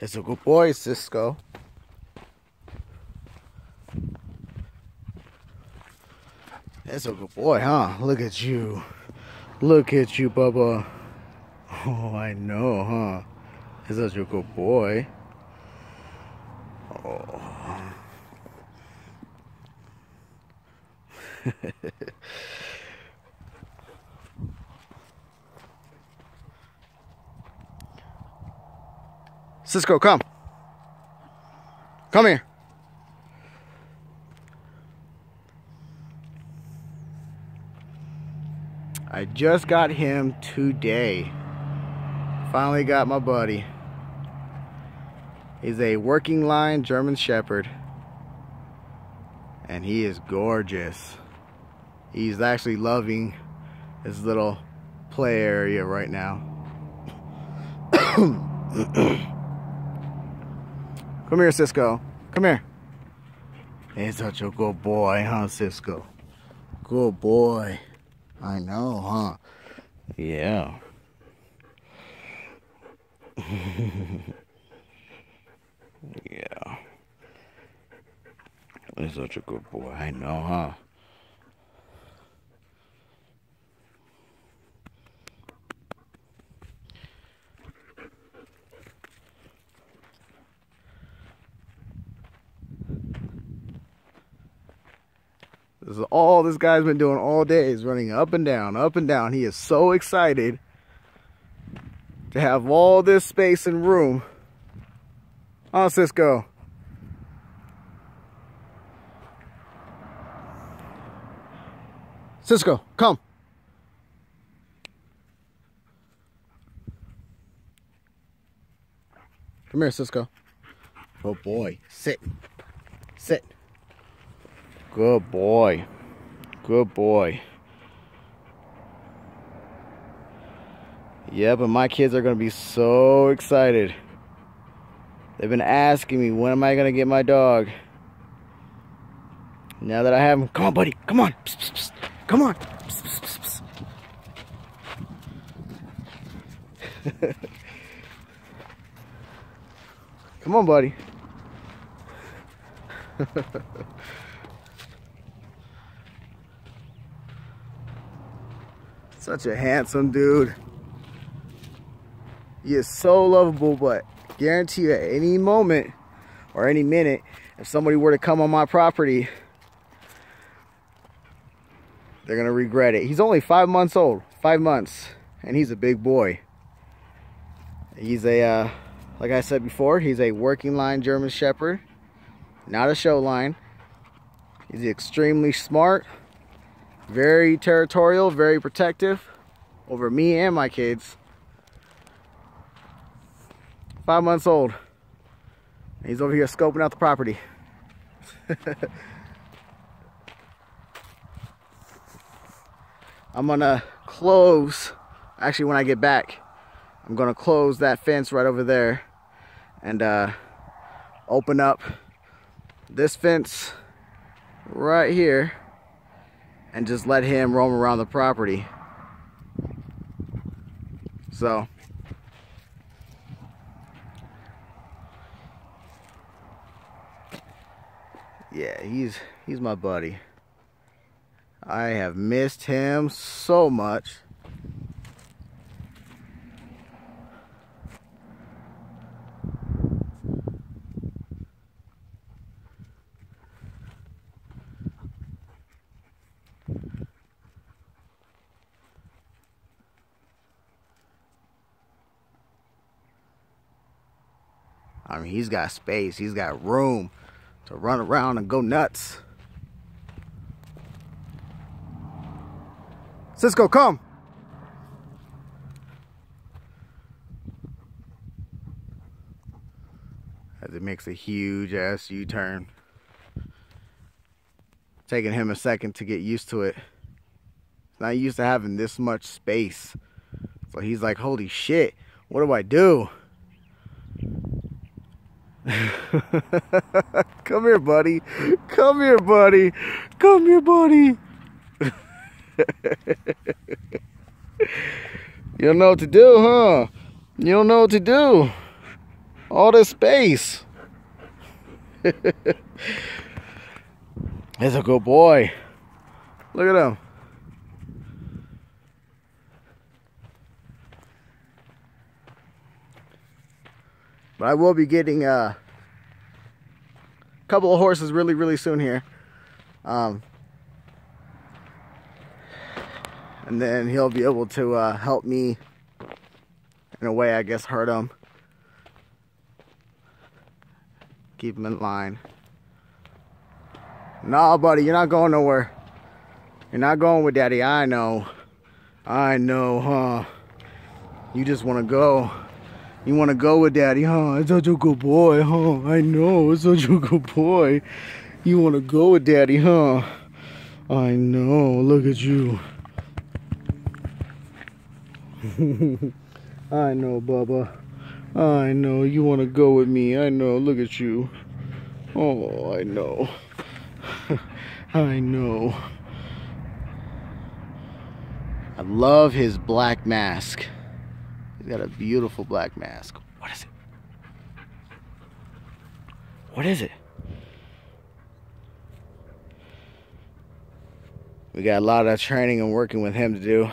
It's a good boy, Cisco. It's a good boy, huh? Look at you. Look at you, Bubba. Oh, I know, huh? He's such a good boy. Oh. Cisco, come. Come here. I just got him today. Finally got my buddy. He's a working line German Shepherd. And he is gorgeous. He's actually loving his little play area right now. Come here, Cisco. Come here. He's such a good boy, huh, Cisco? Good boy. I know, huh? Yeah. yeah. He's such a good boy. I know, huh? This is all this guy's been doing all day is running up and down, up and down. He is so excited to have all this space and room. Oh, Cisco. Cisco, come. Come here, Cisco. Oh boy, sit. Sit. Good boy. Good boy. Yeah, but my kids are going to be so excited. They've been asking me, when am I going to get my dog? Now that I have him, come on, buddy. Come on. Psst, psst, psst. Come on. come on, buddy. Such a handsome dude. He is so lovable, but guarantee you at any moment or any minute, if somebody were to come on my property, they're gonna regret it. He's only five months old, five months, and he's a big boy. He's a, uh, like I said before, he's a working line German Shepherd, not a show line. He's extremely smart, very territorial, very protective over me and my kids. Five months old. He's over here scoping out the property. I'm gonna close, actually when I get back, I'm gonna close that fence right over there and uh, open up this fence right here and just let him roam around the property. So, yeah, he's he's my buddy. I have missed him so much. I mean, he's got space. He's got room to run around and go nuts. Cisco, come. As it makes a huge ass U-turn. Taking him a second to get used to it. He's not used to having this much space. So he's like, holy shit, what do I do? Come here, buddy. Come here, buddy. Come here, buddy. you don't know what to do, huh? You don't know what to do. All this space. He's a good boy. Look at him. But I will be getting uh, a couple of horses really, really soon here. Um, and then he'll be able to uh, help me in a way, I guess, hurt him. Keep him in line. Nah, buddy, you're not going nowhere. You're not going with daddy, I know. I know, huh? You just want to go. You want to go with daddy, huh? It's such a good boy, huh? I know, it's such a good boy. You want to go with daddy, huh? I know, look at you. I know, Bubba. I know, you want to go with me. I know, look at you. Oh, I know. I know. I love his black mask. Got a beautiful black mask. What is it? What is it? We got a lot of training and working with him to do.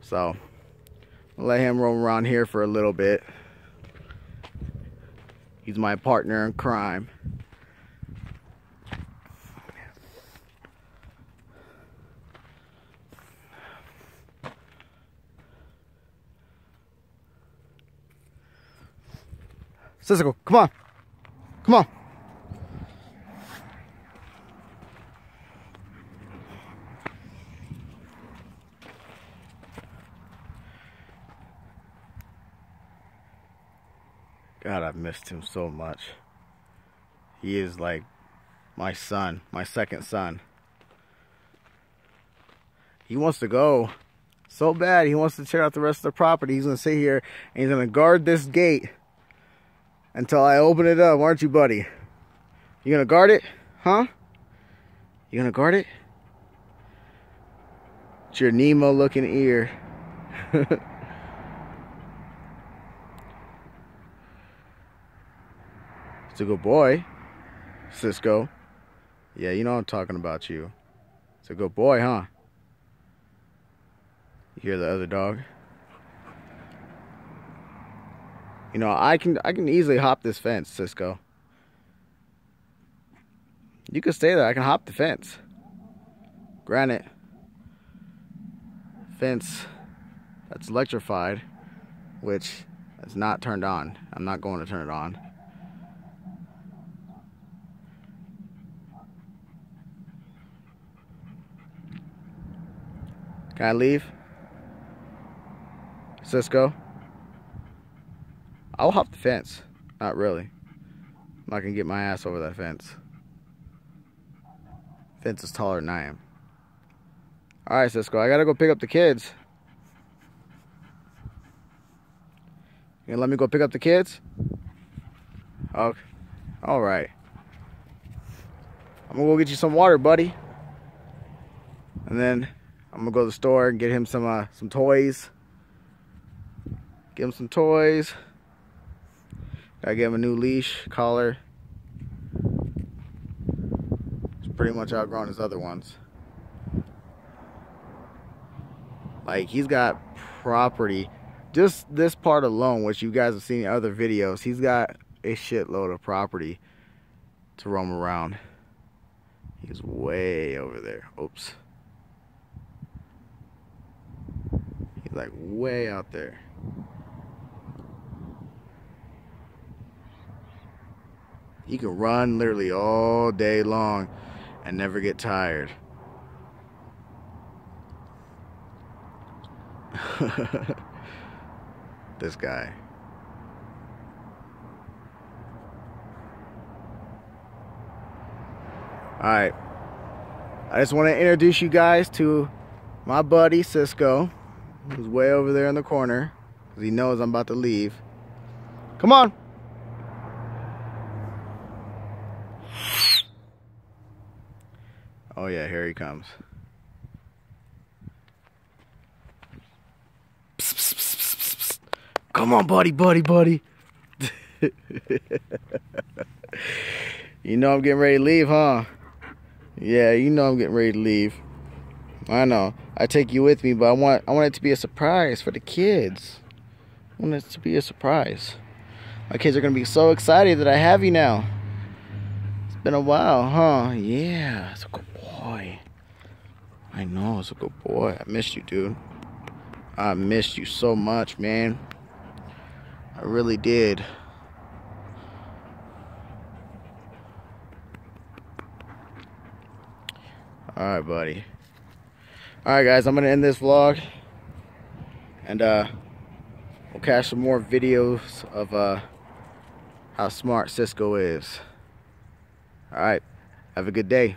So, I'll let him roam around here for a little bit. He's my partner in crime. Sissy, come on. Come on. God, I've missed him so much. He is like my son, my second son. He wants to go so bad. He wants to tear out the rest of the property. He's going to sit here and he's going to guard this gate until I open it up, aren't you, buddy? You to guard it? Huh? You to guard it? It's your Nemo looking ear. It's a good boy, Cisco. Yeah, you know I'm talking about you. It's a good boy, huh? You hear the other dog? You know, I can I can easily hop this fence, Cisco. You can stay there. I can hop the fence. Granite. fence that's electrified, which is not turned on. I'm not going to turn it on. Can I leave? Cisco? I'll hop the fence. Not really. I'm not gonna get my ass over that fence. Fence is taller than I am. Alright, Cisco, I gotta go pick up the kids. You gonna let me go pick up the kids? Okay. Alright. I'm gonna go get you some water, buddy. And then I'm gonna go to the store and get him some uh, some toys. Give him some toys. Gotta get him a new leash, collar. He's pretty much outgrown his other ones. Like he's got property. Just this part alone, which you guys have seen in other videos, he's got a shitload of property to roam around. He's way over there. Oops. He's like way out there. You can run literally all day long and never get tired. this guy. Alright. I just want to introduce you guys to my buddy Cisco. who's way over there in the corner because he knows I'm about to leave. Come on. Oh yeah, here he comes. Come on, buddy, buddy, buddy. you know I'm getting ready to leave, huh? Yeah, you know I'm getting ready to leave. I know. I take you with me, but I want I want it to be a surprise for the kids. I want it to be a surprise. My kids are gonna be so excited that I have you now. It's been a while, huh? Yeah, good boy. I know, it's a good boy. I missed you, dude. I missed you so much, man. I really did. Alright, buddy. Alright, guys, I'm going to end this vlog. And, uh, we'll catch some more videos of, uh, how smart Cisco is. Alright, have a good day.